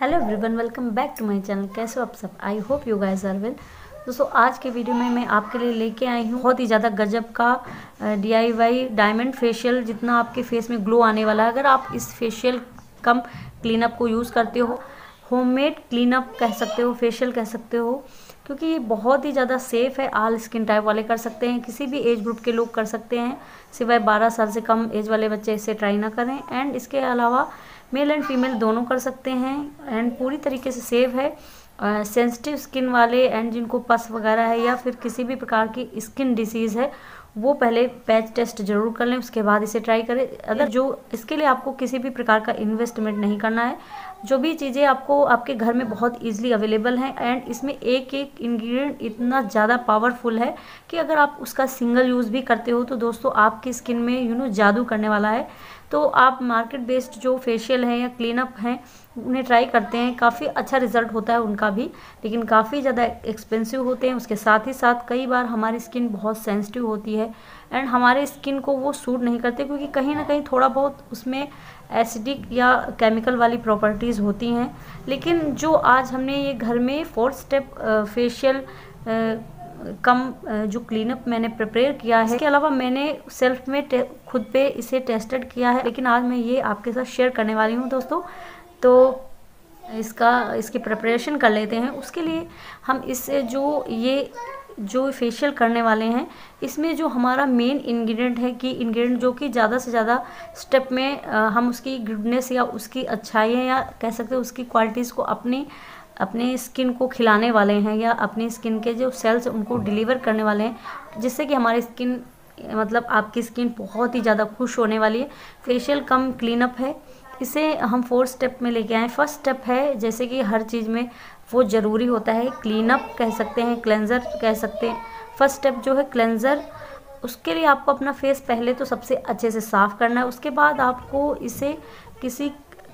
Hello everyone welcome back to my channel कैसे हो आप सब? I hope you guys are well दोस्तों, आज के वीडियो में मैं आपके लिए लेके आई हूँ बहुत ही ज़्यादा गजब का D I Y diamond facial जितना आपके फेस में ग्लो आने वाला है। अगर आप इस फेशियल कम क्लीनअप को यूज़ करते हो होममेड क्लीनअप कह सकते हो फेशियल कह सकते हो, क्योंकि ये बहुत ही ज़्यादा सेफ़ है। आल स्किन टाइप वाले कर सकते हैं, किसी भी एज ग्रुप के लोग कर सकते हैं। सिवाय 12 साल से कम एज वाले बच्चे इसे ट्राई ना करें। एंड इसके अलावा मेल एंड फीमेल दोनों कर सकते हैं एंड पूरी तरीके से सेफ़ है। सेंसिटिव स्किन वाले एंड जिनको पस वगैरह है या फिर किसी भी प्रकार की स्किन डिसीज़ है वो पहले पैच टेस्ट ज़रूर कर लें, उसके बाद इसे ट्राई करें। अगर जो, इसके लिए आपको किसी भी प्रकार का इन्वेस्टमेंट नहीं करना है, जो भी चीज़ें आपको, आपके घर में बहुत इजीली अवेलेबल हैं एंड इसमें एक एक इंग्रेडिएंट इतना ज़्यादा पावरफुल है कि अगर आप उसका सिंगल यूज़ भी करते हो तो दोस्तों आपकी स्किन में यू नो जादू करने वाला है। तो आप मार्केट बेस्ड जो फेशियल हैं या क्लीनअप हैं, उन्हें ट्राई करते हैं। काफ़ी अच्छा रिज़ल्ट होता है उनका भी, लेकिन काफ़ी ज़्यादा एक्सपेंसिव होते हैं। उसके साथ ही साथ कई बार हमारी स्किन बहुत सेंसिटिव होती है। एंड हमारे स्किन को वो सूट नहीं करते क्योंकि कहीं ना कहीं थोड़ा बहुत उसमें एसिडिक या केमिकल वाली प्रॉपर्टीज़ होती हैं। लेकिन जो आज हमने ये घर में फोर्थ स्टेप फेशियल कम जो क्लीनअप मैंने प्रिपेयर किया है, इसके अलावा मैंने सेल्फ में खुद पे इसे टेस्टेड किया है। लेकिन आज मैं ये आपके साथ शेयर करने वाली हूँ दोस्तों। तो इसका, इसकी प्रिपरेशन कर लेते हैं। उसके लिए हम इससे जो ये जो फेशियल करने वाले हैं, इसमें जो हमारा मेन इंग्रेडिएंट है कि इंग्रेडिएंट जो कि ज़्यादा से ज़्यादा स्टेप में हम उसकी गुडनेस या उसकी अच्छाई है या कह सकते हैं उसकी क्वालिटीज़ को अपनी, अपने स्किन को खिलाने वाले हैं या अपनी स्किन के जो सेल्स उनको डिलीवर करने वाले हैं, जिससे कि हमारी स्किन मतलब आपकी स्किन बहुत ही ज़्यादा खुश होने वाली है। फेशियल कम क्लीनअप है। इसे हम फोर्थ स्टेप में लेके आए फ़र्स्ट स्टेप है, जैसे कि हर चीज़ में वो ज़रूरी होता है क्लीनअप कह सकते हैं क्लेंज़र कह सकते हैं। फ़र्स्ट स्टेप जो है क्लेंज़र उसके लिए आपको अपना फेस पहले तो सबसे अच्छे से साफ़ करना है। उसके बाद आपको इसे किसी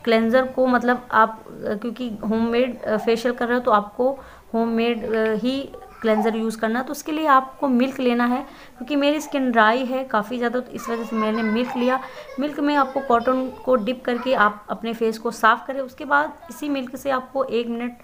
क्लेंज़र को मतलब आप, क्योंकि होममेड फेशियल कर रहे हो तो आपको होममेड ही क्लेंज़र यूज़ करना है। तो उसके लिए आपको मिल्क लेना है, क्योंकि मेरी स्किन ड्राई है काफ़ी ज़्यादा तो इस वजह से मैंने मिल्क लिया। मिल्क में आपको कॉटन को डिप करके आप अपने फेस को साफ़ करें। उसके बाद इसी मिल्क से आपको एक मिनट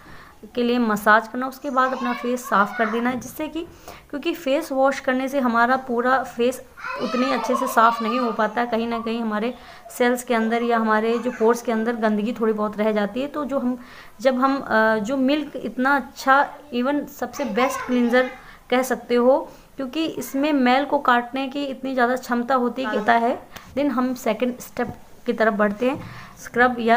के लिए मसाज करना उसके बाद अपना फेस साफ़ कर देना है जिससे कि क्योंकि फेस वॉश करने से हमारा पूरा फेस उतने अच्छे से साफ़ नहीं हो पाता है कहीं ना कहीं हमारे सेल्स के अंदर या हमारे जो पोर्स के अंदर गंदगी थोड़ी बहुत रह जाती है तो जो हम जब हम जो मिल्क इतना अच्छा इवन सबसे बेस्ट क्लिनज़र कह सकते हो क्योंकि इसमें मैल को काटने की इतनी ज़्यादा क्षमता होती है। देन हम सेकेंड स्टेप की तरफ़ बढ़ते हैं। स्क्रब या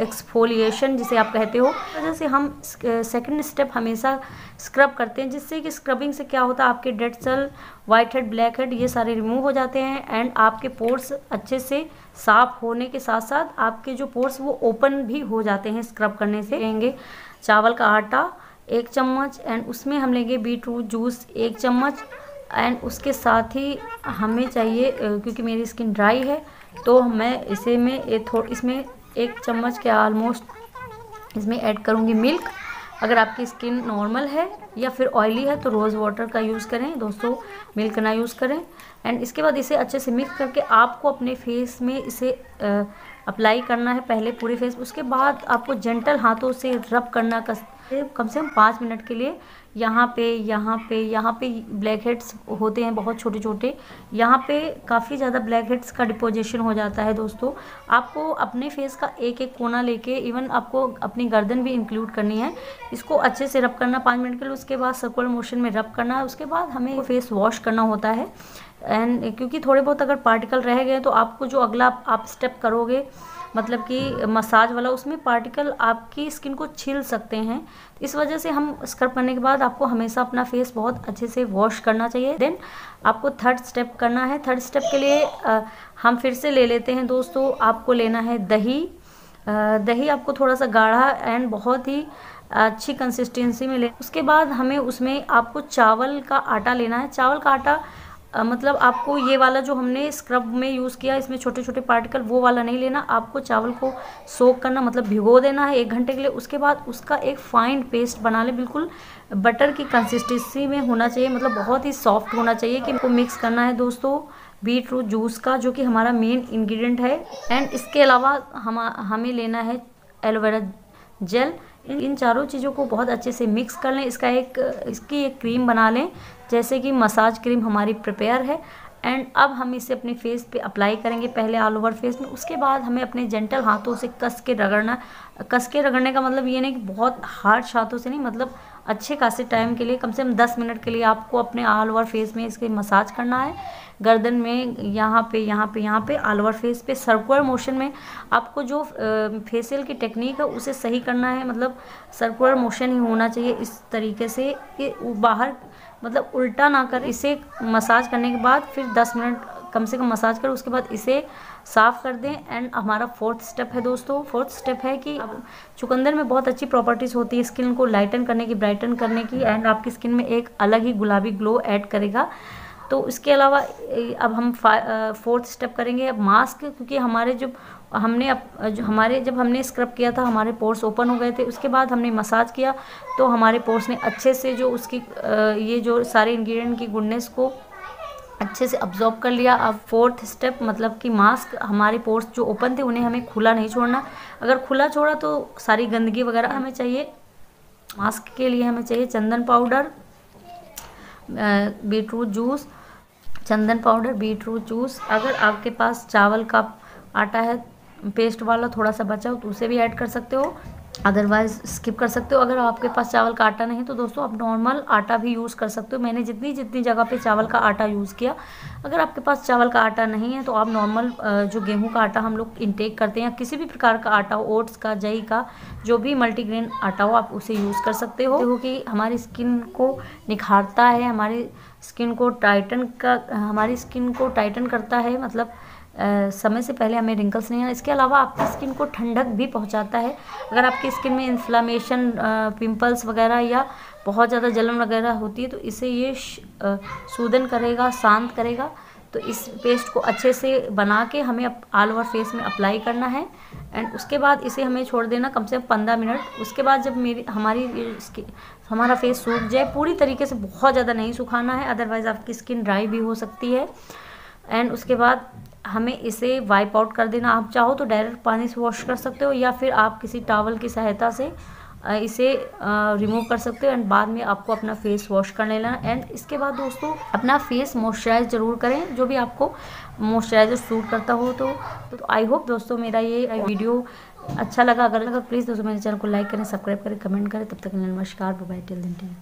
एक्सफोलिएशन जिसे आप कहते हो, वजह से हम सेकंड स्टेप हमेशा स्क्रब करते हैं, जिससे कि स्क्रबिंग से क्या होता है, आपके dead cell white head black head ये सारे रिमूव हो जाते हैं एंड आपके पोर्स अच्छे से साफ़ होने के साथ साथ आपके जो पोर्स वो ओपन भी हो जाते हैं स्क्रब करने से। लेंगे चावल का आटा एक चम्मच एंड उसमें हम लेंगे बीट रूट जूस एक चम्मच एंड उसके साथ ही हमें चाहिए क्योंकि मेरी स्किन ड्राई है तो मैं इसे में थोड़ा इसमें एक चम्मच के ऑलमोस्ट इसमें ऐड करूँगी मिल्क अगर आपकी स्किन नॉर्मल है या फिर ऑयली है तो रोज़ वाटर का यूज़ करें। दोस्तों मिल्क ना यूज़ करें। एंड इसके बाद इसे अच्छे से मिक्स करके आपको अपने फेस में इसे अप्लाई करना है पहले पूरे फेस उसके बाद आपको जेंटल हाथों से रब करना कस कम से कम पाँच मिनट के लिए यहाँ पे यहाँ पे यहाँ पे ब्लैक हेड्स होते हैं बहुत छोटे छोटे यहाँ पे काफ़ी ज़्यादा ब्लैक हेड्स का डिपोजिशन हो जाता है दोस्तों। आपको अपने फेस का एक एक कोना लेके इवन आपको अपनी गर्दन भी इंक्लूड करनी है। इसको अच्छे से रब करना पाँच मिनट के लिए, उसके बाद सर्कुलर मोशन में रब करना, उसके बाद हमें फेस वॉश करना होता है। एंड क्योंकि थोड़े बहुत अगर पार्टिकल रह गए तो आपको जो अगला आप स्टेप करोगे मतलब कि मसाज वाला उसमें पार्टिकल आपकी स्किन को छील सकते हैं। इस वजह से हम स्क्रब करने के बाद आपको हमेशा अपना फेस बहुत अच्छे से वॉश करना चाहिए। देन आपको थर्ड स्टेप करना है। थर्ड स्टेप के लिए आ, हम फिर से ले लेते हैं दोस्तों आपको लेना है दही। आ, दही आपको थोड़ा सा गाढ़ा एंड बहुत ही अच्छी कंसिस्टेंसी में ले। उसके बाद हमें उसमें आपको चावल का आटा लेना है। चावल का आटा मतलब आपको ये वाला जो हमने स्क्रब में यूज़ किया, इसमें छोटे छोटे पार्टिकल वो वाला नहीं लेना। आपको चावल को सोक करना मतलब भिगो देना है एक घंटे के लिए। उसके बाद उसका एक फाइन पेस्ट बना ले। बिल्कुल बटर की कंसिस्टेंसी में होना चाहिए। मतलब बहुत ही सॉफ्ट होना चाहिए कि इनको मिक्स करना है। दोस्तों बीट रूट जूस का जो कि हमारा मेन इंग्रेडिएंट है। एंड इसके अलावा हम, हमें लेना है एलोवेरा जेल इन चारों चीज़ों को बहुत अच्छे से मिक्स कर लें। इसका एक, इसकी एक क्रीम बना लें, जैसे कि मसाज क्रीम हमारी प्रिपेयर है। एंड अब हम इसे अपने फेस पे अप्लाई करेंगे पहले ऑल ओवर फेस में। उसके बाद हमें अपने जेंटल हाथों से कस के रगड़ना, कस के रगड़ने का मतलब ये नहीं कि बहुत हार्ड हाथों से नहीं मतलब अच्छे खासे टाइम के लिए, कम से कम दस मिनट के लिए आपको अपने ऑल ओवर फेस में इसके मसाज करना है। गर्दन में यहाँ पे यहाँ पे यहाँ पे ऑल ओवर फेस पे सर्कुलर मोशन में आपको जो फेशियल की टेक्निक है, उसे सही करना है। मतलब सर्कुलर मोशन ही होना चाहिए इस तरीके से कि बाहर मतलब उल्टा ना कर। इसे मसाज करने के बाद फिर 10 मिनट कम से कम मसाज करो, उसके बाद इसे साफ़ कर दें। एंड हमारा फोर्थ स्टेप है दोस्तों। फोर्थ स्टेप है कि चुकंदर में बहुत अच्छी प्रॉपर्टीज़ होती है स्किन को लाइटन करने की ब्राइटन करने की एंड आपकी स्किन में एक अलग ही गुलाबी ग्लो ऐड करेगा। तो इसके अलावा अब हम फोर्थ स्टेप करेंगे। मास्क क्योंकि हमारे जो हमने अब जो हमारे, जब हमने स्क्रब किया था, हमारे पोर्स ओपन हो गए थे, उसके बाद हमने मसाज किया तो हमारे पोर्स ने अच्छे से जो उसकी ये जो सारे इंग्रेडिएंट की गुडनेस को अच्छे से अब्जॉर्ब कर लिया। अब फोर्थ स्टेप मतलब कि मास्क हमारे पोर्स जो ओपन थे, उन्हें हमें खुला नहीं छोड़ना। अगर खुला छोड़ा तो सारी गंदगी वगैरह हमें चाहिए। मास्क के लिए हमें चाहिए चंदन पाउडर बीटरूट जूस चंदन पाउडर बीट रूट जूस अगर आपके पास चावल का आटा है पेस्ट वाला थोड़ा सा बचा हो तो उसे भी ऐड कर सकते हो। अदरवाइज़ स्किप कर सकते हो। अगर आपके पास चावल का आटा नहीं तो दोस्तों आप नॉर्मल आटा भी यूज़ कर सकते हो। मैंने जितनी जितनी जगह पे चावल का आटा यूज़ किया, अगर आपके पास चावल का आटा नहीं है तो आप नॉर्मल जो गेहूँ का आटा हम लोग इंटेक करते हैं, या किसी भी प्रकार का आटा हो ओट्स का, जई का, जो भी मल्टीग्रेन आटा हो, आप उसे यूज़ कर सकते हो। क्योंकि हमारी स्किन को निखारता है, हमारी स्किन को टाइटन का हमारी स्किन को टाइटन करता है मतलब समय से पहले हमें रिंकल्स नहीं आना इसके अलावा आपकी स्किन को ठंडक भी पहुंचाता है। अगर आपकी स्किन में इन्फ्लामेशन पिंपल्स वगैरह या बहुत ज़्यादा जलन वगैरह होती है तो इसे ये सूदन करेगा, शांत करेगा। तो इस पेस्ट को अच्छे से बना के हमें ऑल ओवर फेस में अप्लाई करना है। एंड उसके बाद इसे हमें छोड़ देना कम से कम पंद्रह मिनट। उसके बाद जब मेरी, हमारी हमारा फेस सूख जाए, पूरी तरीके से बहुत ज़्यादा नहीं सुखाना है। अदरवाइज़ आपकी स्किन ड्राई भी हो सकती है। एंड उसके बाद हमें इसे वाइप आउट कर देना। आप चाहो तो डायरेक्ट पानी से वॉश कर सकते हो या फिर आप किसी टावल की सहायता से इसे रिमूव कर सकते हो। एंड बाद में आपको अपना फेस वॉश कर लेना। एंड इसके बाद दोस्तों, अपना फेस मॉइस्चराइज ज़रूर करें। जो भी आपको मॉइस्चराइजर सूट करता हो तो तो आई होप दोस्तों मेरा ये वीडियो अच्छा लगा। अगर लगा प्लीज़ दोस्तों मेरे चैनल को लाइक करें सब्सक्राइब करें कमेंट करें। तब तक नमस्कार। बाय टिल दिन